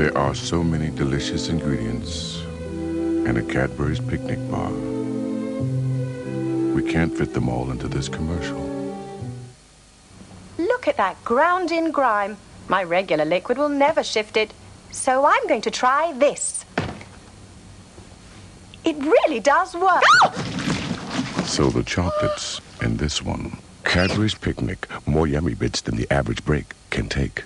There are so many delicious ingredients and a Cadbury's picnic bar. We can't fit them all into this commercial. Look at that ground in grime. My regular liquid will never shift it. So I'm going to try this. It really does work. So the chocolates in this one. Cadbury's Picnic, more yummy bits than the average break can take.